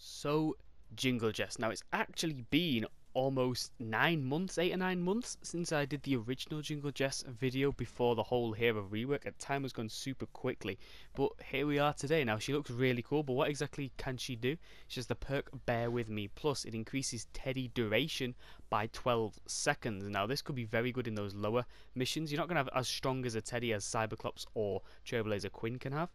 So, Jingle Jess. Now, it's actually been almost nine months, eight or nine months, since I did the original Jingle Jess video before the whole hero rework. At time has gone super quickly, but here we are today. Now, she looks really cool, but what exactly can she do? She has the perk Bear With Me Plus. It increases Teddy duration by 12 seconds. Now, this could be very good in those lower missions. You're not going to have as strong as a Teddy as Cyberclops or Trailblazer Quinn can have.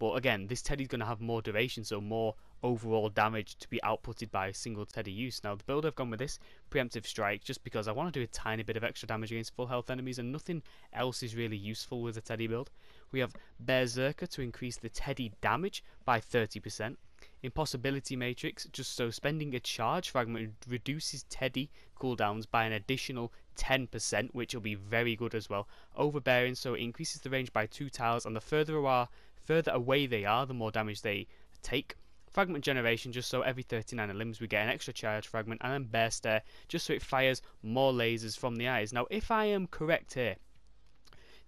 But again, this Teddy's going to have more duration, so more overall damage to be outputted by a single Teddy use. Now, the build I've gone with this, Preemptive Strike, just because I want to do a tiny bit of extra damage against full health enemies, and nothing else is really useful with a Teddy build. We have Berserker to increase the Teddy damage by 30%. Impossibility Matrix, just so spending a charge fragment reduces Teddy cooldowns by an additional 10%, which will be very good as well. Overbearing, so it increases the range by 2 tiles, and the further are further away they are, the more damage they take. Fragment generation, just so every 39 limbs we get an extra charge fragment, and then bear stare, just so it fires more lasers from the eyes. Now, if I am correct here,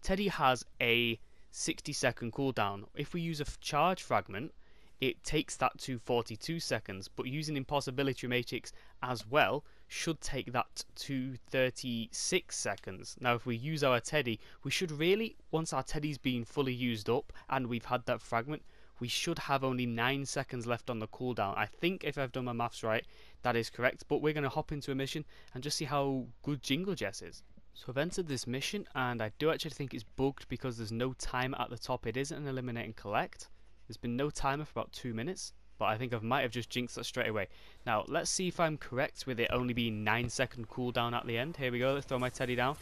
Teddy has a 60 second cooldown. If we use a charge fragment, it takes that to 42 seconds, but using Impossibility Matrix as well should take that to 36 seconds. Now, if we use our Teddy, we should really, once our Teddy's been fully used up and we've had that fragment, we should have only 9 seconds left on the cooldown. I think if I've done my maths right, that is correct, but we're going to hop into a mission and just see how good Jingle Jess is. So I've entered this mission and I do actually think it's bugged because there's no time at the top. It isn't an eliminate and collect. There's been no timer for about 2 minutes but I think I might have just jinxed that straight away. Now, let's see if I'm correct with it only being 9 second cooldown at the end. Here we go, let's throw my teddy down.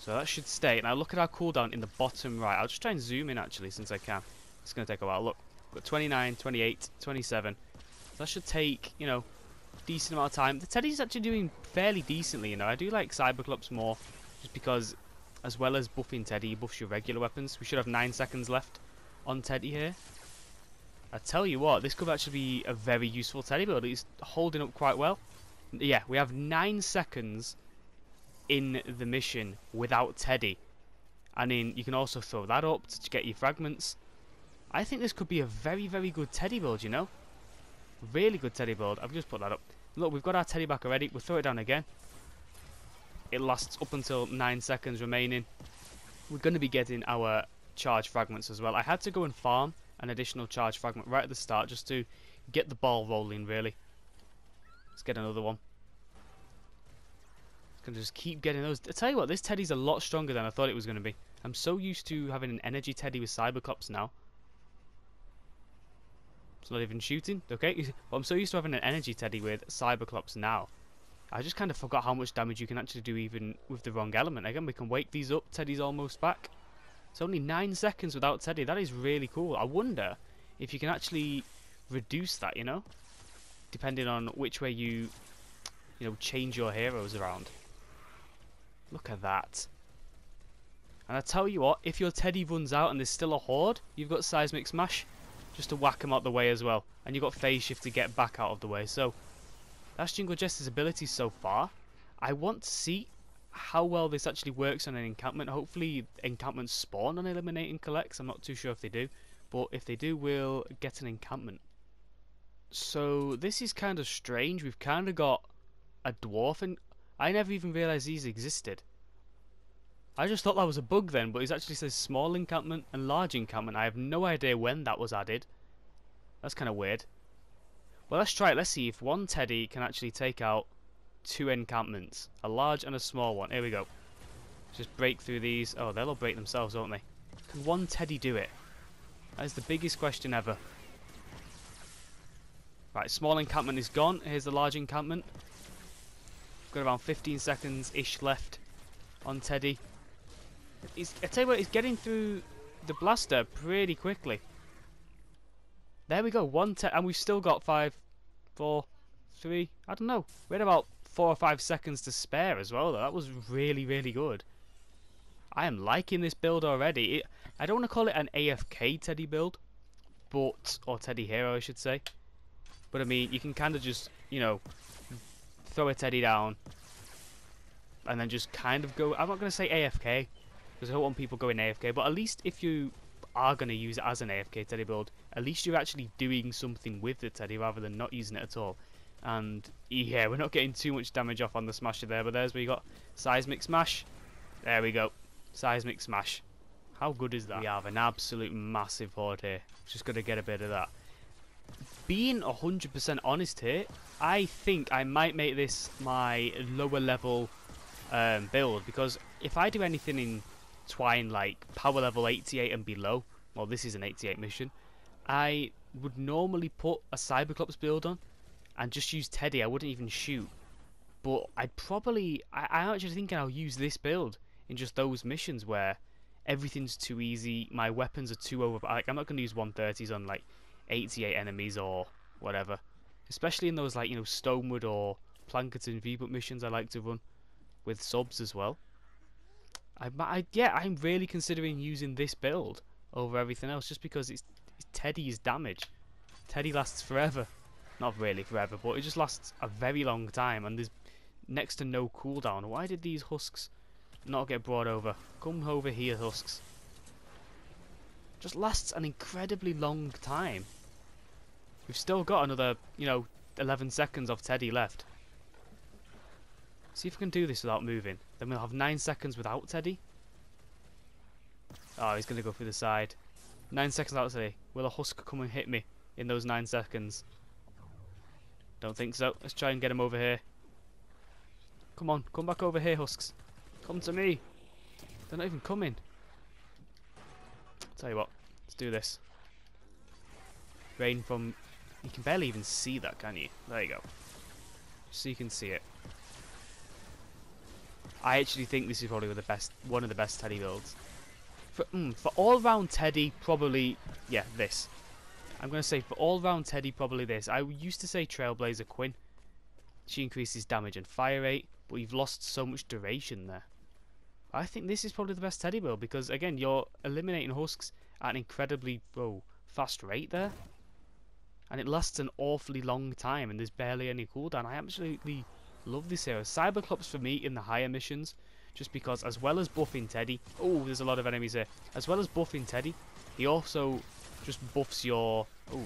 So that should stay. Now look at our cooldown in the bottom right. I'll just try and zoom in actually since I can. It's going to take a while. Look, got 29, 28, 27. So that should take, you know, decent amount of time. The Teddy's actually doing fairly decently, you know. I do like Cyberclops more just because as well as buffing Teddy, buffs your regular weapons. We should have 9 seconds left on Teddy here. I tell you what, this could actually be a very useful teddy build. It's holding up quite well. Yeah, we have 9 seconds in the mission without Teddy. I mean, you can also throw that up to get your fragments. I think this could be a very, very good Teddy build, you know? Really good Teddy build. I've just put that up. Look, we've got our Teddy back already. We'll throw it down again. It lasts up until 9 seconds remaining. We're going to be getting our charge fragments as well. I had to go and farm an additional charge fragment right at the start just to get the ball rolling really. Let's get another one. Gonna just keep getting those. I tell you what, this Teddy's a lot stronger than I thought it was going to be. I'm so used to having an energy Teddy with Cyberclops now. It's not even shooting, okay? But I'm so used to having an energy Teddy with Cyberclops now. I just kind of forgot how much damage you can actually do even with the wrong element. Again, we can wake these up. Teddy's almost back. It's only 9 seconds without Teddy. That is really cool. I wonder if you can actually reduce that, you know? Depending on which way you, you know, change your heroes around. Look at that. And I tell you what, if your Teddy runs out and there's still a horde, you've got Seismic Smash just to whack them out the way as well. And you've got Phase Shift to get back out of the way. So, that's Jingle Jester's ability so far. I want to see how well this actually works on an encampment. Hopefully encampments spawn on eliminating collects. I'm not too sure if they do. But if they do, we'll get an encampment. So this is kind of strange. We've kind of got a dwarf and I never even realised these existed. I just thought that was a bug then, but it actually says small encampment and large encampment. I have no idea when that was added. That's kind of weird. Well, let's try it. Let's see if one teddy can actually take out two encampments. A large and a small one. Here we go. Just break through these. Oh, they'll all break themselves, won't they? Can one teddy do it? That is the biggest question ever. Right, small encampment is gone. Here's the large encampment. Got around 15 seconds-ish left on Teddy. He's, I tell you what, he's getting through the blaster pretty quickly. There we go, one Teddy, and we've still got five, four, three, I don't know. We had about four or five seconds to spare as well, though. That was really, really good. I am liking this build already. It, I don't want to call it an AFK Teddy build, but or Teddy Hero, I should say. But I mean, you can kind of just, you know, throw a Teddy down, and then just kind of go. I'm not going to say AFK because I don't want people going AFK, but at least if you are going to use it as an AFK Teddy build, at least you're actually doing something with the Teddy rather than not using it at all. And yeah, we're not getting too much damage off on the Smasher there, but there's where you got Seismic Smash. There we go. Seismic Smash. How good is that? We have an absolute massive horde here. Just got to get a bit of that. Being 100% honest here, I think I might make this my lower level um, build because if I do anything in Twine like power level 88 and below, well this is an 88 mission, I would normally put a Cyberclops build on and just use Teddy. I wouldn't even shoot. But I'd probably, I, I'm actually thinking I'll use this build in just those missions where everything's too easy, my weapons are too over. Like I'm not going to use 130s on like 88 enemies or whatever. Especially in those like you know Stonewood or Plankerton V-Buck missions I like to run with subs as well. I, I yeah, I'm really considering using this build over everything else just because it's, it's Teddy's damage. Teddy lasts forever. Not really forever, but it just lasts a very long time and there's next to no cooldown. Why did these husks not get brought over? Come over here, husks. Just lasts an incredibly long time. We've still got another, you know, 11 seconds of Teddy left. See if we can do this without moving. Then we'll have 9 seconds without Teddy. Oh, he's going to go through the side. 9 seconds without Teddy. Will a Husk come and hit me in those 9 seconds? Don't think so. Let's try and get him over here. Come on, come back over here, Husks. Come to me. They're not even coming. Tell you what, let's do this. Rain from... You can barely even see that, can you? There you go. So you can see it. I actually think this is probably the best, one of the best Teddy builds. For, mm, for all-round Teddy, probably, yeah, this. I'm going to say for all-round Teddy, probably this. I used to say Trailblazer Quinn. She increases damage and fire rate, but you've lost so much duration there. I think this is probably the best Teddy build because, again, you're eliminating husks at an incredibly oh, fast rate there. And it lasts an awfully long time and there's barely any cooldown. I absolutely Love this hero. Cyberclops for me in the higher missions, just because as well as buffing Teddy, oh, there's a lot of enemies here. As well as buffing Teddy, he also just buffs your. Oh,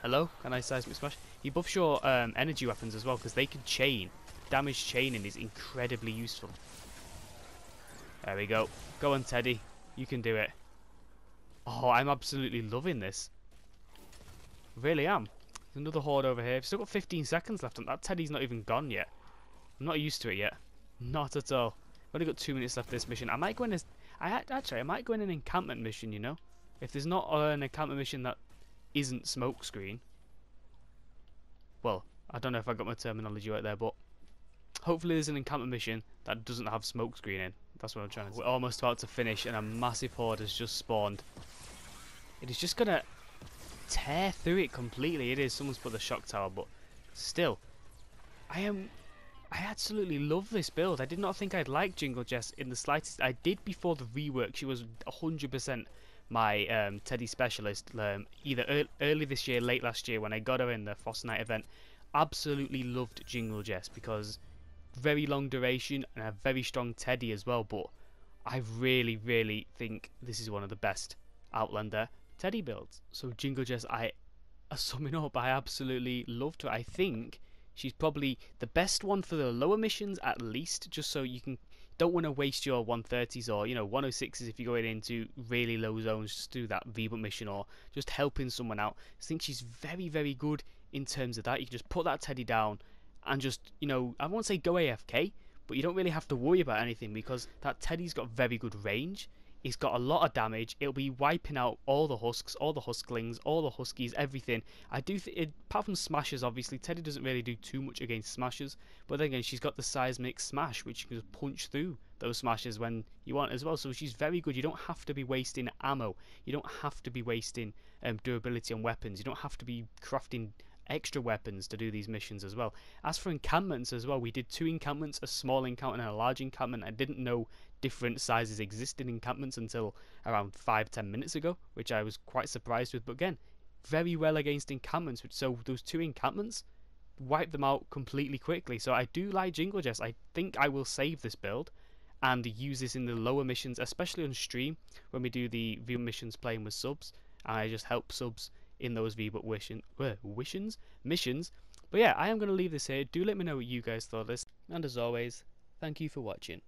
hello, can I seismic smash? He buffs your um, energy weapons as well because they can chain. Damage chaining is incredibly useful. There we go. Go on, Teddy. You can do it. Oh, I'm absolutely loving this. Really am. There's another horde over here. I've still got 15 seconds left on that. Teddy's not even gone yet. I'm not used to it yet. Not at all. I've only got two minutes left this mission. I might go in as... I Actually, I might go in an encampment mission, you know? If there's not an encampment mission that isn't smokescreen. Well, I don't know if I got my terminology right there, but... Hopefully there's an encampment mission that doesn't have smokescreen in. That's what I'm trying to say. We're almost about to finish and a massive horde has just spawned. It is just gonna tear through it completely. It is someone's put the shock tower, but still, I am. I absolutely love this build. I did not think I'd like Jingle Jess in the slightest. I did before the rework. She was 100% my um, Teddy specialist. Um, either early this year, late last year, when I got her in the Frostnite event. Absolutely loved Jingle Jess because very long duration and a very strong Teddy as well. But I really, really think this is one of the best Outlander Teddy builds. So Jingle Jess, I, summing up, I absolutely loved her. I think she's probably the best one for the lower missions at least, just so you can don't want to waste your 130s or you know 106s if you're going into really low zones just do that V-Buck mission or just helping someone out. I think she's very very good in terms of that. You can just put that Teddy down and just you know I won't say go AFK, but you don't really have to worry about anything because that Teddy's got very good range. He's got a lot of damage. It'll be wiping out all the husks, all the husklings, all the huskies, everything. I do think, apart from smashers, obviously, Teddy doesn't really do too much against smashers. But then again, she's got the seismic smash, which you can just punch through those smashes when you want as well. So she's very good. You don't have to be wasting ammo. You don't have to be wasting um, durability on weapons. You don't have to be crafting extra weapons to do these missions as well. As for encampments as well, we did two encampments, a small encampment and a large encampment. I didn't know different sizes existed in encampments until around five ten minutes ago, which I was quite surprised with. But again, very well against encampments. So those two encampments wipe them out completely quickly. So I do like Jingle Jess. I think I will save this build. and use this in the lower missions, especially on stream when we do the view missions playing with subs. I just help subs in those V but wishin, uh, wissions missions. But yeah, I am going to leave this here. Do let me know what you guys thought of this. And as always, thank you for watching.